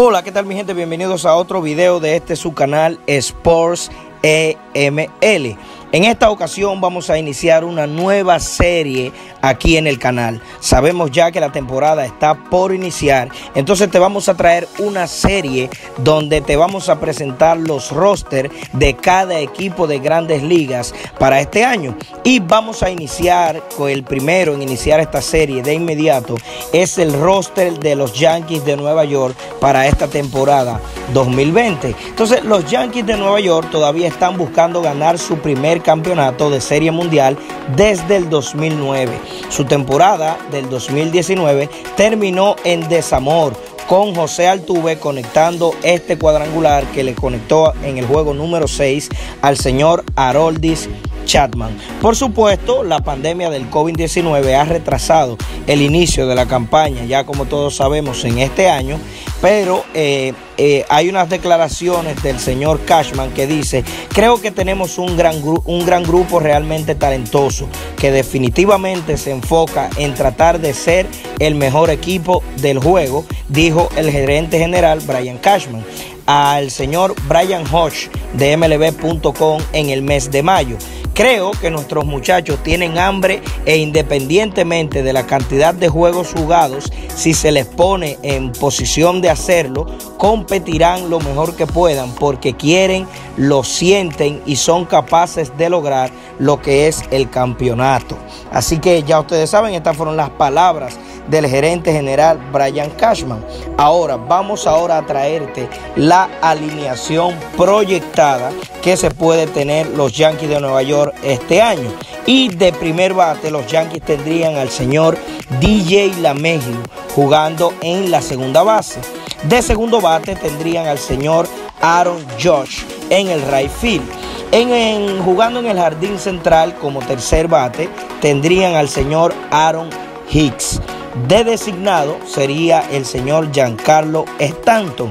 Hola, ¿qué tal mi gente? Bienvenidos a otro video de este su canal Sports EML. En esta ocasión vamos a iniciar una nueva serie aquí en el canal. Sabemos ya que la temporada está por iniciar, entonces te vamos a traer una serie donde te vamos a presentar los roster de cada equipo de grandes ligas para este año. Y vamos a iniciar con el primero en iniciar esta serie de inmediato es el roster de los Yankees de Nueva York para esta temporada 2020. Entonces los Yankees de Nueva York todavía están buscando ganar su primer campeonato de Serie Mundial desde el 2009. Su temporada del 2019 terminó en desamor con José Altuve conectando este cuadrangular que le conectó en el juego número 6 al señor Haroldis Chatman. Por supuesto, la pandemia del COVID-19 ha retrasado el inicio de la campaña, ya como todos sabemos, en este año, pero eh, eh, hay unas declaraciones del señor Cashman que dice, creo que tenemos un gran, un gran grupo realmente talentoso, que definitivamente se enfoca en tratar de ser el mejor equipo del juego, dijo el gerente general Brian Cashman al señor Brian Hodge de MLB.com en el mes de mayo. Creo que nuestros muchachos tienen hambre e independientemente de la cantidad de juegos jugados, si se les pone en posición de hacerlo, competirán lo mejor que puedan porque quieren, lo sienten y son capaces de lograr lo que es el campeonato. Así que ya ustedes saben, estas fueron las palabras del gerente general Brian Cashman. Ahora, vamos ahora a traerte la alineación proyectada que se puede tener los Yankees de Nueva York este año. Y de primer bate, los Yankees tendrían al señor DJ LaMegio jugando en la segunda base. De segundo bate tendrían al señor Aaron Josh en el right field. En, jugando en el jardín central como tercer bate tendrían al señor Aaron Hicks. De designado sería el señor Giancarlo Stanton.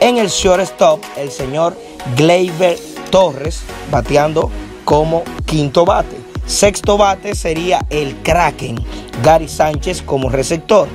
En el shortstop, el señor Gleyber Torres, bateando como quinto bate. Sexto bate sería el Kraken, Gary Sánchez como receptor.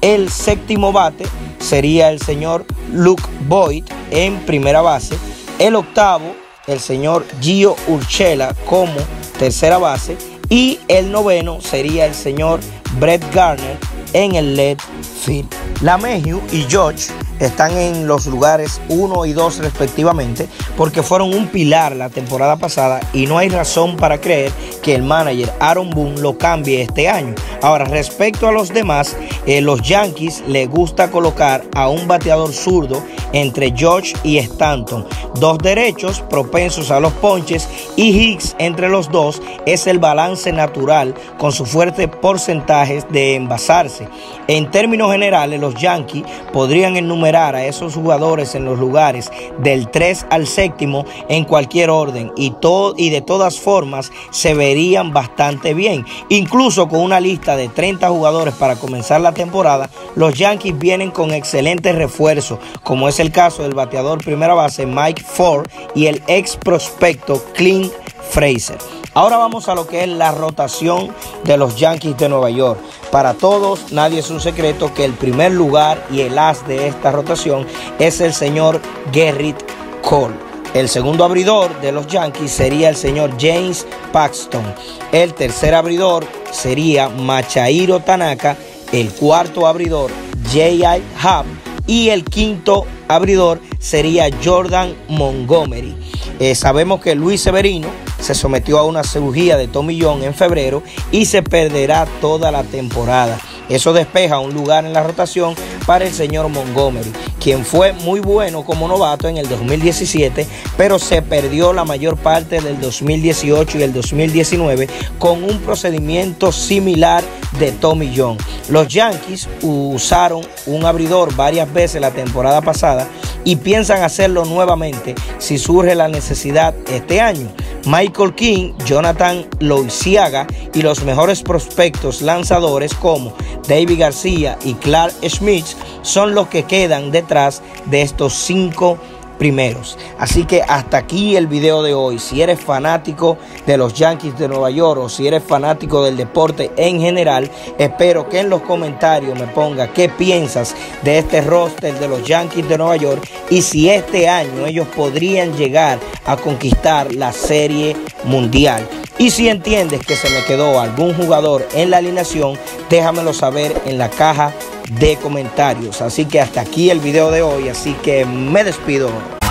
El séptimo bate sería el señor Luke Boyd en primera base. El octavo, el señor Gio Urchela como tercera base. Y el noveno sería el señor Brett Garner en el LED field. La Meju y George están en los lugares 1 y 2 respectivamente porque fueron un pilar la temporada pasada y no hay razón para creer que el manager Aaron Boone lo cambie este año. Ahora, respecto a los demás, eh, los Yankees le gusta colocar a un bateador zurdo entre George y Stanton, dos derechos propensos a los ponches y Hicks entre los dos es el balance natural con su fuerte porcentaje de envasarse. En términos generales, los Yankees podrían enumerar a esos jugadores en los lugares del 3 al séptimo en cualquier orden y, todo, y de todas formas se verían bastante bien. Incluso con una lista de 30 jugadores para comenzar la temporada, los Yankees vienen con excelentes refuerzos, como es el caso del bateador primera base Mike Ford y el ex prospecto Clint Fraser. Ahora vamos a lo que es la rotación de los Yankees de Nueva York. Para todos, nadie es un secreto que el primer lugar y el as de esta rotación es el señor Gerrit Cole. El segundo abridor de los Yankees sería el señor James Paxton. El tercer abridor sería Machahiro Tanaka. El cuarto abridor, J.I. Hub. Y el quinto abridor sería Jordan Montgomery. Eh, sabemos que Luis Severino se sometió a una cirugía de tomillón en febrero y se perderá toda la temporada. Eso despeja un lugar en la rotación para el señor Montgomery, quien fue muy bueno como novato en el 2017, pero se perdió la mayor parte del 2018 y el 2019 con un procedimiento similar de Tommy John. Los Yankees usaron un abridor varias veces la temporada pasada y piensan hacerlo nuevamente si surge la necesidad este año. Michael King, Jonathan Loisiaga y los mejores prospectos lanzadores como David García y Clark Schmidt son los que quedan detrás de estos cinco primeros. Así que hasta aquí el video de hoy. Si eres fanático de los Yankees de Nueva York o si eres fanático del deporte en general, espero que en los comentarios me ponga qué piensas de este roster de los Yankees de Nueva York y si este año ellos podrían llegar a conquistar la serie mundial. Y si entiendes que se me quedó algún jugador en la alineación, déjamelo saber en la caja de comentarios. Así que hasta aquí el video de hoy, así que me despido.